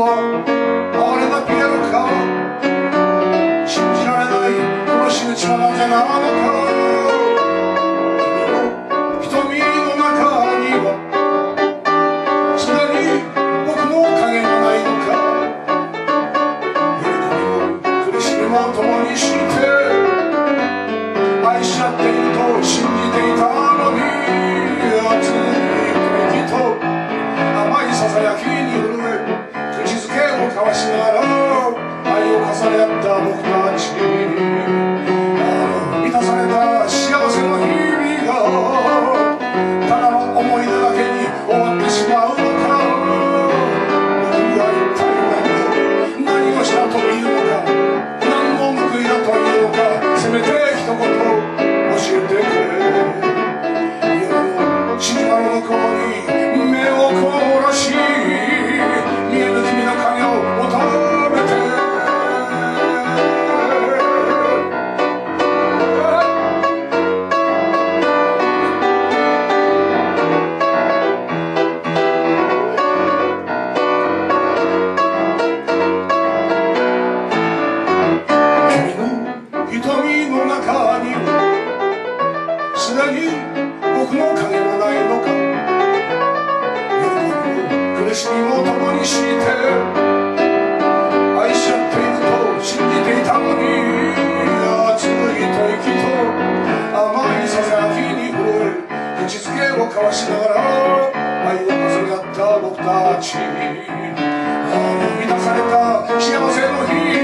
は俺のピアか信じられないこの死ぬ力でなのか君の瞳の中にはすでに僕の影もないのか。も苦しみも共にして愛し合っていると será tão し共にして愛し合っていると信じていたのに熱い吐息と甘いささやきに触れ口づけを交わしながら愛を重ね合った僕たち。あの満たされた幸せの日